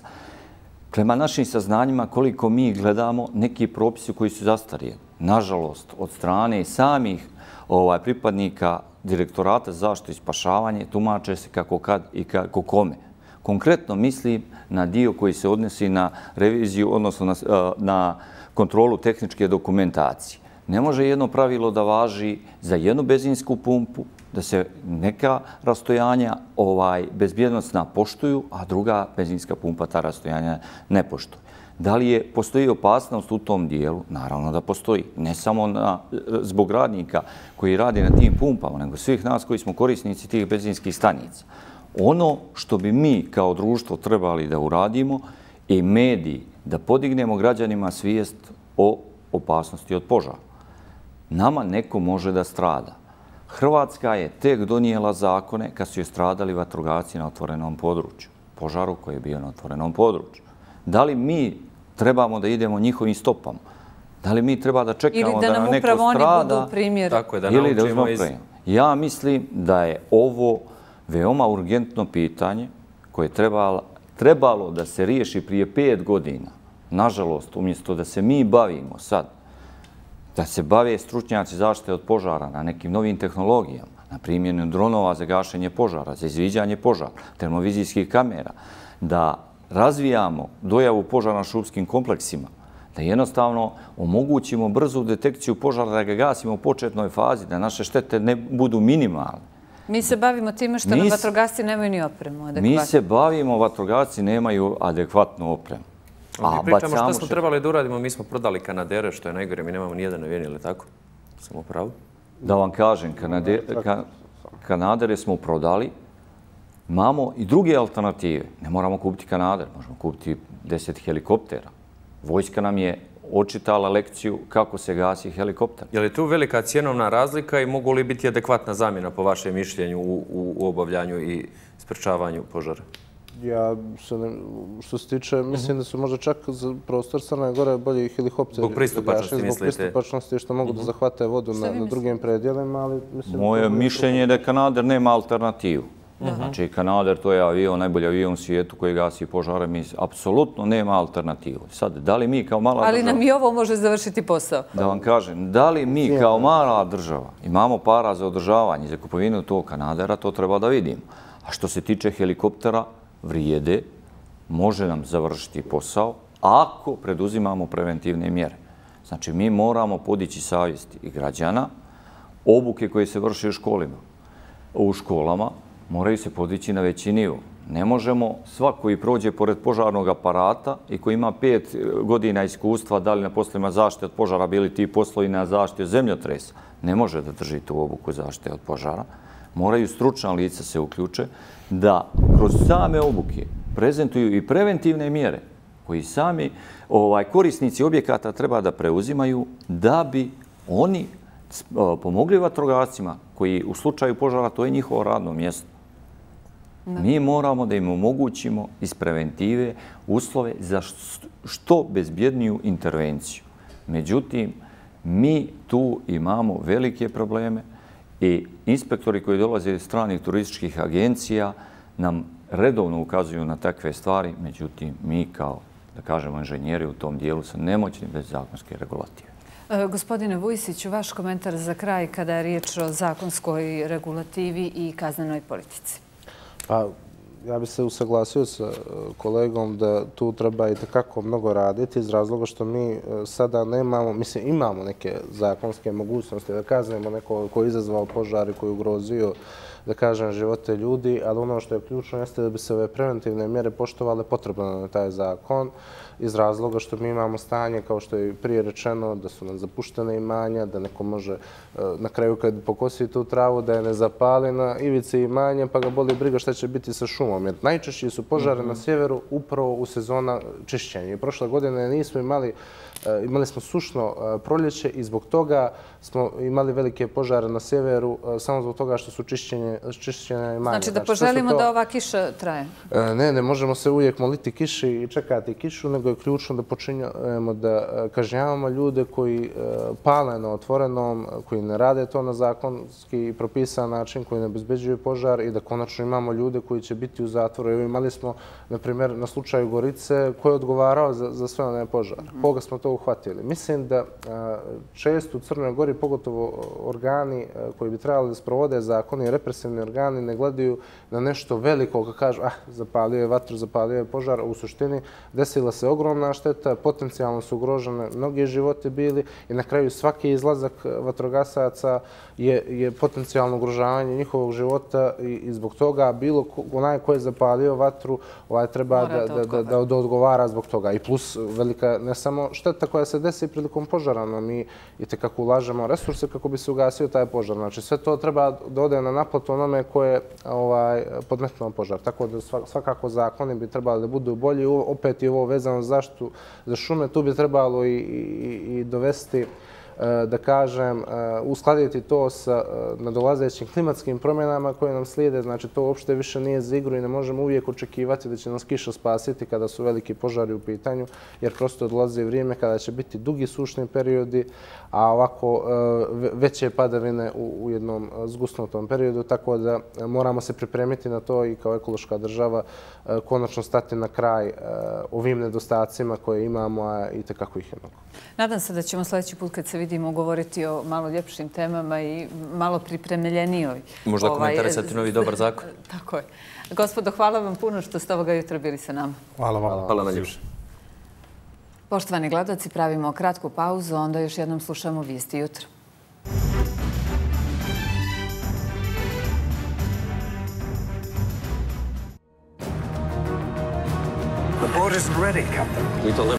Prema našim saznanjima, koliko mi gledamo neki propisi koji su zastarijeni. nažalost, od strane samih ovaj, pripadnika direktorata za zaštitu i spašavanje, tumače se kako kad i kako kome. Konkretno mislim na dio koji se odnosi na reviziju, odnosno na, na kontrolu tehničke dokumentacije. Ne može jedno pravilo da važi za jednu benzinsku pumpu, da se neka rastojanja ovaj bezbjednostna poštuju, a druga benzinska pumpa ta rastojanja ne poštuje. Da li je postoji opasnost u tom dijelu? Naravno da postoji. Ne samo na, zbog radnika koji radi na tim pumpama, nego svih nas koji smo korisnici tih benzinskih stanica. Ono što bi mi kao društvo trebali da uradimo i mediji da podignemo građanima svijest o opasnosti od požara. Nama neko može da strada. Hrvatska je tek donijela zakone kad su je stradali vatrogaci na otvorenom području. Požaru koji je bio na otvorenom području. Da li mi trebamo da idemo njihovim stopama? Da li mi treba da čekamo da, nam neko strada? Ili da nam upravo oni budu primjer? Tako je, da naučimo iz... Ja mislim da je ovo veoma urgentno pitanje koje je trebalo, trebalo da se riješi prije pet godina. Nažalost, umjesto da se mi bavimo sad, da se bave stručnjaci zaštite od požara na nekim novim tehnologijama, na primjenu dronova za gašenje požara, za izviđanje požara, termovizijskih kamera, da razvijamo dojavu požara na šupskim kompleksima, da jednostavno omogućimo brzu detekciju požara, da ga gasimo u početnoj fazi, da naše štete ne budu minimalne. Mi se bavimo time što nam vatrogasci nemaju ni opremu adekvatno. Mi se bavimo, vatrogasci nemaju adekvatnu opremu. A, pričamo što smo trebali da uradimo, mi smo prodali Kanadere, što je najgore, mi nemamo nijedan avion, ili tako? Samo pravo? Da vam kažem, Kanadere smo prodali, Imamo i druge alternative. Ne moramo kupiti Kanader, možemo kupiti deset helikoptera. Vojska nam je očitala lekciju kako se gasi helikopter. Je li tu velika cijenovna razlika i mogu li biti adekvatna zamjena po vašem mišljenju u, u, obavljanju i sprečavanju požara? Ja se ne, što se tiče, mislim da su možda čak za prostor Crne Gore bolji helikopteri. Zbog pristupačnosti mislite? Zbog pristupačnosti što mogu da mhm. zahvate vodu na, na drugim predjelima, ali mislim... Moje mišljenje je da Kanader nema alternativu. Znači, Kanader, to je avion, najbolji avion u svijetu koji gasi požare, mi apsolutno nema alternativu. Sad, da li mi kao mala država... Ali nam i ovo može završiti posao. Da vam kažem, da li mi kao mala država imamo para za održavanje, za kupovinu tog Kanadera, to treba da vidimo. A što se tiče helikoptera, vrijede, može nam završiti posao ako preduzimamo preventivne mjere. Znači, mi moramo podići savjest i građana, obuke koje se vrše u školima, u školama, moraju se podići na veći nivo. Ne možemo svako koji prođe pored požarnog aparata i koji ima pet e, godina iskustva, da li na poslovima zaštite od požara bili ti poslovi na zaštite od zemljotresa, ne može da drži tu obuku zaštite od požara. Moraju stručna lica se uključe da kroz same obuke prezentuju i preventivne mjere koji sami ovaj korisnici objekata treba da preuzimaju da bi oni pomogli vatrogascima koji u slučaju požara to je njihovo radno mjesto Mi moramo da im omogućimo iz preventive uslove za što bezbjedniju intervenciju. Međutim, mi tu imamo velike probleme i inspektori koji dolaze iz stranih turističkih agencija nam redovno ukazuju na takve stvari. Međutim, mi kao, da kažemo, inženjeri u tom dijelu su nemoćni bez zakonske regulative. E, gospodine Vujsiću, vaš komentar za kraj kada je riječ o zakonskoj regulativi i kaznenoj politici. Pa, ja bih se usaglasio sa e, kolegom da tu treba i takako mnogo raditi iz razloga što mi e, sada nemamo, mislim imamo neke zakonske mogućnosti da kaznemo neko koji je izazvao požar i koji je ugrozio da kažem, živote ljudi, ali ono što je ključno jeste da bi se ove preventivne mjere poštovale potrebno na taj zakon iz razloga što mi imamo stanje, kao što je prije rečeno, da su nam zapuštene imanja, da neko može e, na kraju kad pokosi tu travu da je ne zapali na ivici imanja, pa ga boli briga šta će biti sa šumom. Jer najčešće su požare na mhm. sjeveru upravo u sezona čišćenja. I prošle godine nismo imali, imali smo sušno e, proljeće i zbog toga smo imali velike požare na sjeveru samo zbog toga što su čišćenje manje. Znači da poželimo da ova kiša traje? Ne, ne možemo se uvijek moliti kiši i čekati kišu, nego je ključno da počinjamo da kažnjavamo ljude koji pale na otvorenom, koji ne rade to na zakonski propisan način, koji ne bezbeđuju požar i da konačno imamo ljude koji će biti u zatvoru. Evo imali smo, na primjer, na slučaju Gorice, koji je odgovarao za sve one požare. Koga smo to uhvatili? Mislim da često u Crnoj Gori, pogotovo organi koji bi trebali da sprovode zakoni, represivni organi, ne gledaju na nešto veliko, kad kažu, ah, zapalio je vatru, zapalio je požar. U suštini desila se ogromna šteta, potencijalno su ugrožene mnogi živote bili i na kraju svaki izlazak vatrogasaca je potencijalno ugrožavanje njihovog života i zbog toga bilo onaj ko je zapalio vatru ovaj, treba da odgovara zbog toga. I plus velika ne samo šteta koja se desi prilikom požara, no mi i tekako ulažemo resurse kako bi se ugasio taj požar. Znači sve to treba da ode na naplatu onome koje je ovaj, podmetno požar. Tako da svakako zakoni bi trebali da budu bolji. Opet je ovo vezano za zaštitu za šume. Tu bi trebalo i dovesti da kažem, e, uskladiti to sa e, nadolazećim klimatskim promjenama koje nam slijede. Znači, to uopšte više nije za igru i ne možemo uvijek očekivati da će nas kiša spasiti kada su veliki požari u pitanju, jer prosto dolaze vrijeme kada će biti dugi sušni periodi, a ovako e, veće padavine u jednom zgusnutom periodu, tako da moramo se pripremiti na to i kao ekološka država konačno stati na kraj ovim nedostacima koje imamo, a i tekako ih je mnogo. Nadam se da ćemo sljedeći put kad se vidimo govoriti o malo ljepšim temama i malo pripremeljenijoj. Možda ovaj, komentarisati novi dobar zakon. <laughs> Tako je. Gospodo, hvala vam puno što ste ovoga jutra bili sa nama. Hvala vam. Hvala na ljepše. Poštovani gledaci, pravimo kratku pauzu, onda još jednom slušamo vijesti jutra. The board isn't ready, Captain.